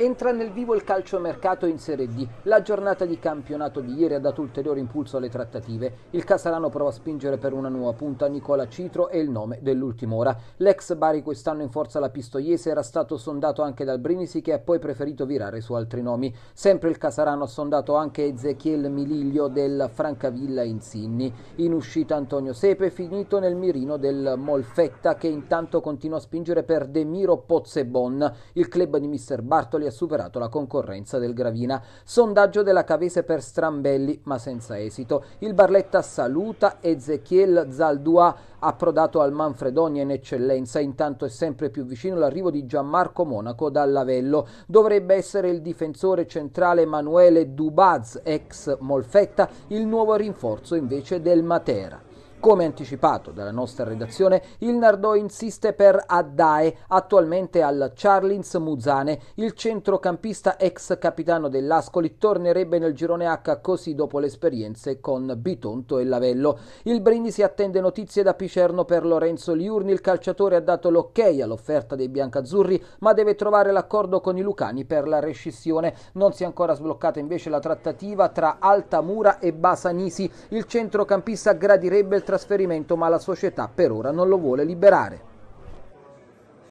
Entra nel vivo il calciomercato in Serie D. La giornata di campionato di ieri ha dato ulteriore impulso alle trattative. Il Casarano prova a spingere per una nuova punta. Nicola Citro è il nome dell'ultima ora. L'ex Bari quest'anno in forza alla Pistoiese era stato sondato anche dal Brinisi che ha poi preferito virare su altri nomi. Sempre il Casarano ha sondato anche Ezechiel Miliglio del Francavilla Insigni. In uscita Antonio Sepe finito nel mirino del Molfetta che intanto continua a spingere per Demiro Pozzebon. Il club di Mister Bartoli ha superato la concorrenza del Gravina. Sondaggio della Cavese per Strambelli, ma senza esito. Il Barletta saluta Ezechiel Zaldua, approdato al Manfredonia in eccellenza. Intanto è sempre più vicino l'arrivo di Gianmarco Monaco dall'Avello. Dovrebbe essere il difensore centrale Emanuele Dubaz, ex Molfetta, il nuovo rinforzo invece del Matera. Come anticipato dalla nostra redazione, il Nardò insiste per Addae, attualmente al Charlins Muzane. Il centrocampista ex capitano dell'Ascoli tornerebbe nel girone H così dopo le esperienze con Bitonto e Lavello. Il Brindisi attende notizie da Picerno per Lorenzo Liurni. Il calciatore ha dato l'ok all'offerta dei biancazzurri, ma deve trovare l'accordo con i Lucani per la rescissione. Non si è ancora sbloccata invece la trattativa tra Altamura e Basanisi. Il centrocampista gradirebbe il trasferimento ma la società per ora non lo vuole liberare.